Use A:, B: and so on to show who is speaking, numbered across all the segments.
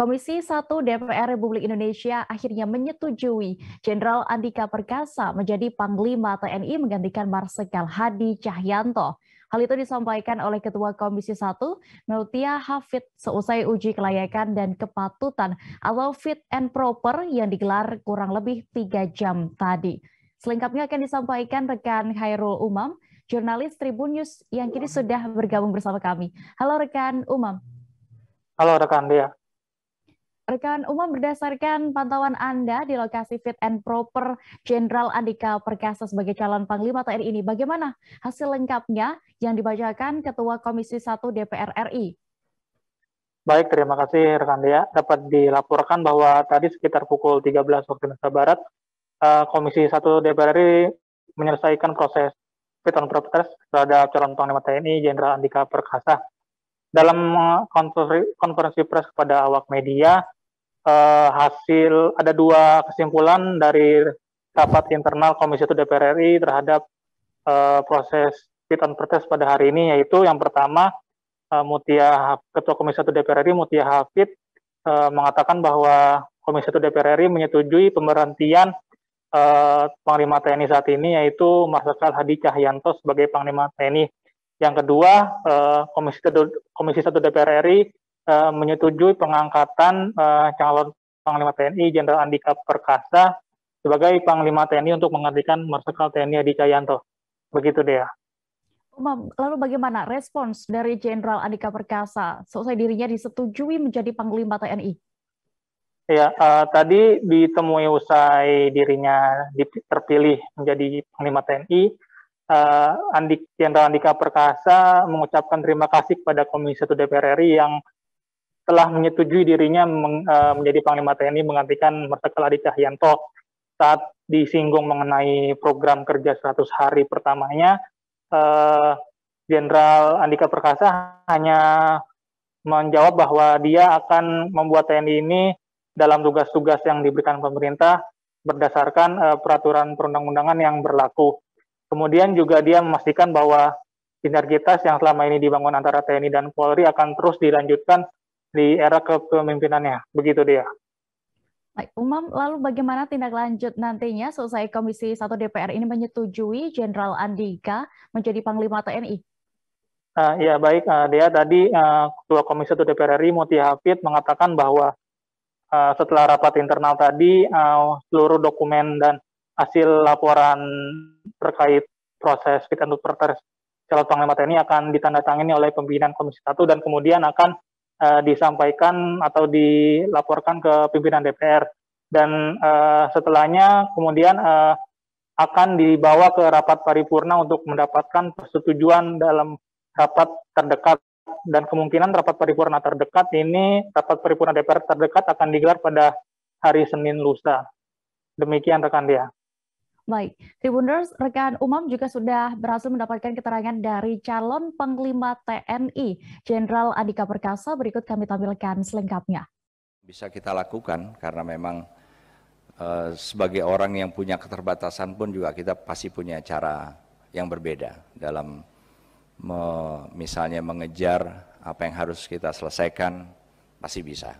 A: Komisi 1 DPR Republik Indonesia akhirnya menyetujui Jenderal Andika Perkasa menjadi Panglima TNI menggantikan Marsikal Hadi Cahyanto. Hal itu disampaikan oleh Ketua Komisi 1, Meltia Hafid, seusai uji kelayakan dan kepatutan atau fit and proper yang digelar kurang lebih tiga jam tadi. Selengkapnya akan disampaikan rekan Khairul Umam, jurnalis Tribun News yang kini sudah bergabung bersama kami. Halo rekan Umam.
B: Halo rekan Dia.
A: Rekan Umam berdasarkan pantauan Anda di lokasi fit and proper Jenderal Andika Perkasa sebagai calon Panglima TNI ini, bagaimana hasil lengkapnya yang dibacakan Ketua Komisi 1 DPR RI?
B: Baik, terima kasih rekan Dia. Dapat dilaporkan bahwa tadi sekitar pukul 13 waktu Indonesia Barat, eh, Komisi 1 DPR RI menyelesaikan proses fit and proper test terhadap calon Panglima TNI Jenderal Andika Perkasa dalam konferensi pers kepada awak media eh, hasil ada dua kesimpulan dari rapat internal Komisi 1 DPR RI terhadap eh, proses fit and proper pada hari ini yaitu yang pertama eh, Mutia Ketua Komisi 1 DPR RI Mutia Hafid eh, mengatakan bahwa Komisi 1 DPR RI menyetujui pemberhentian eh, Panglima TNI saat ini yaitu Marsikal Hadi Cahyanto sebagai Panglima TNI yang kedua, uh, Komisi, Komisi 1 DPR RI uh, menyetujui pengangkatan uh, calon Panglima TNI Jenderal Andika Perkasa sebagai Panglima TNI untuk menggantikan Marsikal TNI Adi Cahyanto. Begitu dia.
A: Umam, lalu bagaimana respons dari Jenderal Andika Perkasa selesai dirinya disetujui menjadi Panglima TNI?
B: Ya, uh, tadi ditemui usai dirinya terpilih menjadi Panglima TNI, uh, Andik Jenderal Andika Perkasa mengucapkan terima kasih kepada Komisi 1 DPR RI yang telah menyetujui dirinya meng, uh, menjadi Panglima TNI menggantikan Marsikal Adi Cahyanto saat disinggung mengenai program kerja 100 hari pertamanya uh, Jenderal Andika Perkasa hanya menjawab bahwa dia akan membuat TNI ini dalam tugas-tugas yang diberikan pemerintah berdasarkan uh, peraturan perundang-undangan yang berlaku. Kemudian juga dia memastikan bahwa sinergitas yang selama ini dibangun antara TNI dan Polri akan terus dilanjutkan di era kepemimpinannya. Begitu dia.
A: Baik, Umam, lalu bagaimana tindak lanjut nantinya selesai Komisi 1 DPR ini menyetujui Jenderal Andika menjadi Panglima TNI?
B: Uh, ya baik, uh, dia tadi uh, Ketua Komisi 1 DPR RI Muti Hafid mengatakan bahwa uh, setelah rapat internal tadi uh, seluruh dokumen dan hasil laporan terkait proses fit and proper calon panglima TNI akan ditandatangani oleh pimpinan Komisi 1 dan kemudian akan uh, disampaikan atau dilaporkan ke pimpinan DPR dan uh, setelahnya kemudian uh, akan dibawa ke rapat paripurna untuk mendapatkan persetujuan dalam rapat terdekat dan kemungkinan rapat paripurna terdekat ini rapat paripurna DPR terdekat akan digelar pada hari Senin lusa. Demikian rekan dia.
A: Baik, Tribuners, rekan Umam juga sudah berhasil mendapatkan keterangan dari calon Panglima TNI, Jenderal Andika Perkasa. Berikut kami tampilkan selengkapnya.
C: Bisa kita lakukan karena memang uh, sebagai orang yang punya keterbatasan pun juga kita pasti punya cara yang berbeda dalam me, misalnya mengejar apa yang harus kita selesaikan, pasti bisa.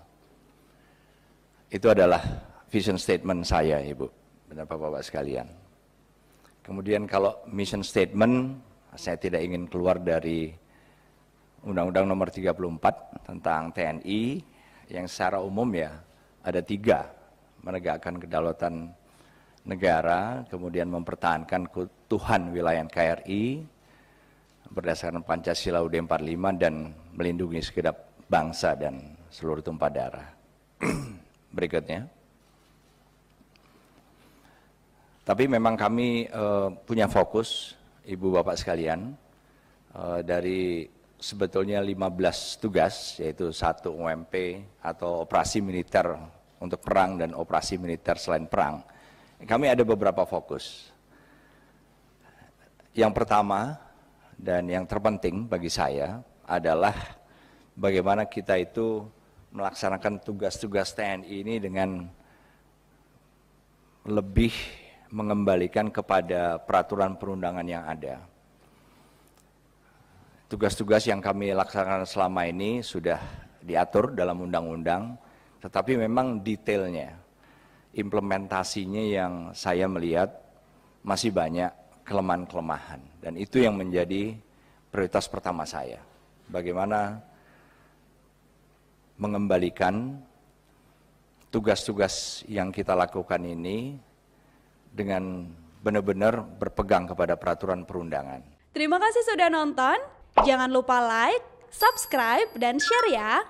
C: Itu adalah vision statement saya, Ibu dan Bapak-Bapak sekalian. Kemudian kalau mission statement, saya tidak ingin keluar dari Undang-Undang nomor 34 tentang TNI yang secara umum ya ada tiga, menegakkan kedaulatan negara, kemudian mempertahankan keutuhan wilayah KRI berdasarkan Pancasila UUD 45 dan melindungi segenap bangsa dan seluruh tumpah darah. Berikutnya. Tapi memang kami uh, punya fokus, Ibu Bapak sekalian, uh, dari sebetulnya 15 tugas, yaitu satu UMP atau operasi militer untuk perang dan operasi militer selain perang. Kami ada beberapa fokus. Yang pertama dan yang terpenting bagi saya adalah bagaimana kita itu melaksanakan tugas-tugas TNI ini dengan lebih mengembalikan kepada peraturan perundangan yang ada. Tugas-tugas yang kami laksanakan selama ini sudah diatur dalam undang-undang Tetapi memang detailnya, implementasinya yang saya melihat masih banyak kelemahan-kelemahan. Dan itu yang menjadi prioritas pertama saya. Bagaimana mengembalikan tugas-tugas yang kita lakukan ini dengan benar-benar berpegang kepada peraturan perundangan.
D: Terima kasih sudah nonton. Jangan lupa like, subscribe, dan share ya.